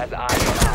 has eyes on